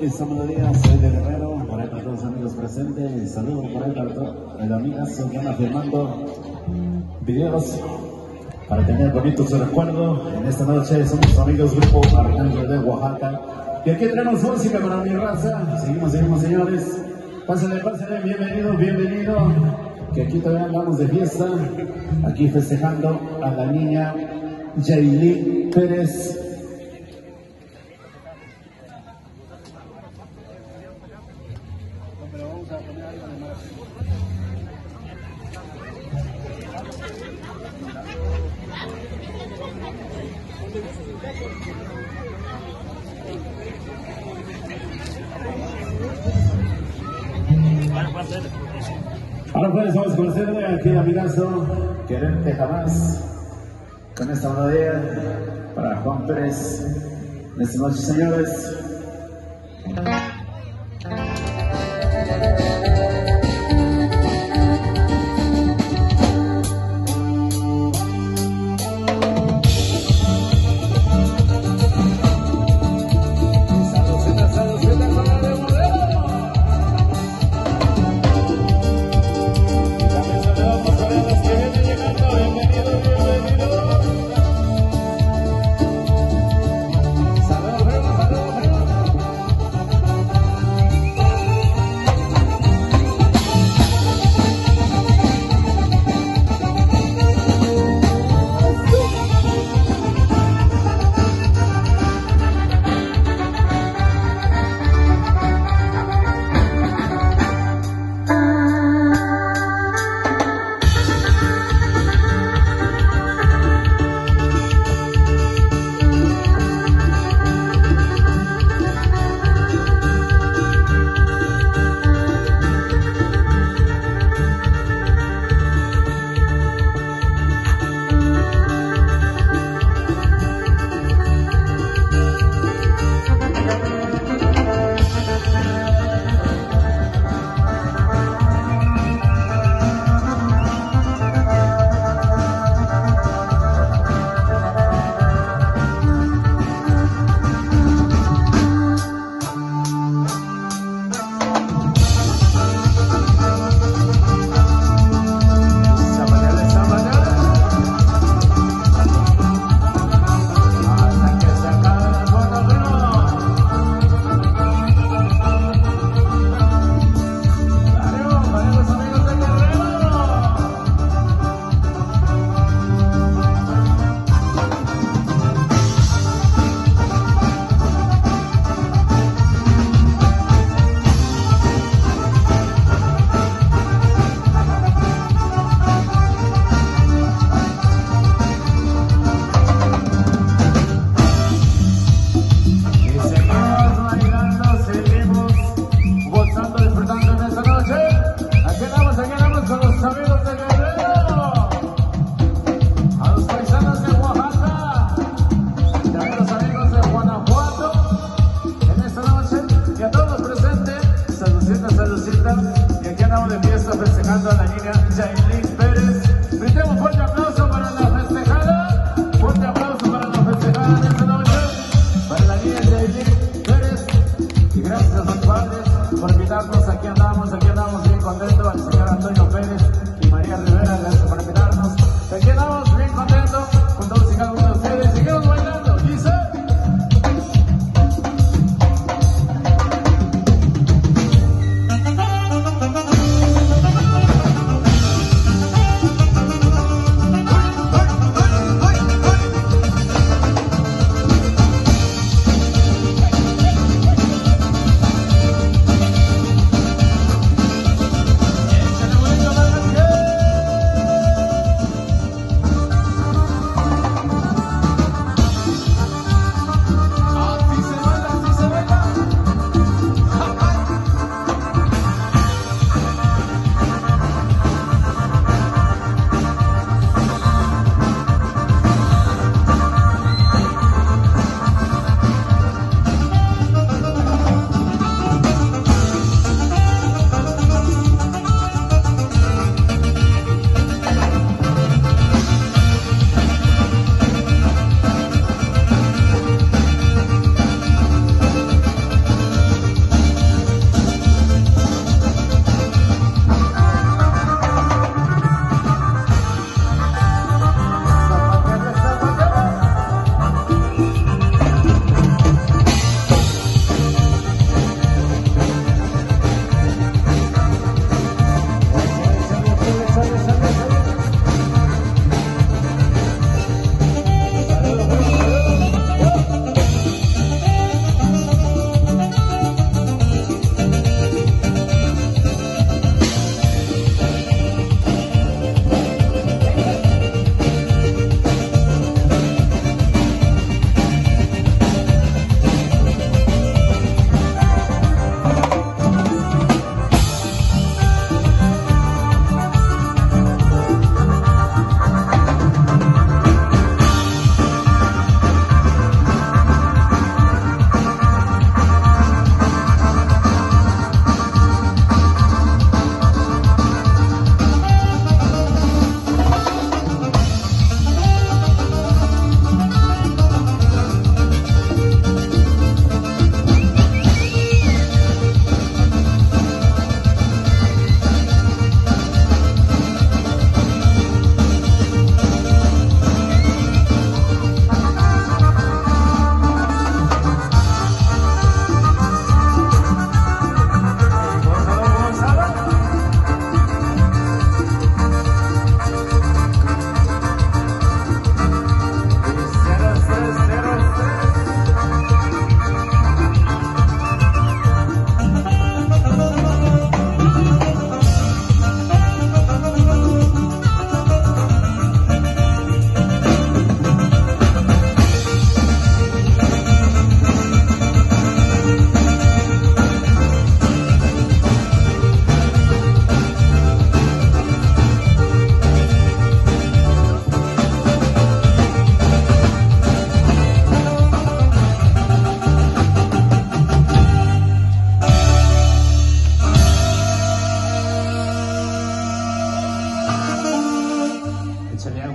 esta melodía, soy de Guerrero, por ahí para todos los amigos presentes, saludos por ahí para todas las amigas que van afirmando videos para tener bonitos recuerdos. En esta noche somos amigos Grupo Arcángel de Oaxaca. Y aquí tenemos música para mi raza. Seguimos, seguimos, señores. Pásenle, pásenle, bienvenido, bienvenido. Que aquí todavía andamos de fiesta. Aquí festejando a la niña Jaylee Pérez Ahora pues vamos a conocer al tiramidazo, quererte jamás, con esta melodía para Juan Pérez, de esta noche señores.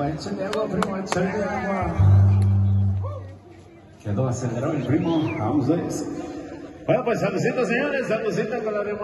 primoense Diego, primoense Diego. Quedó acelerado el primo, vamos a ver. Bueno, pues saluditos señores, saluditos con la de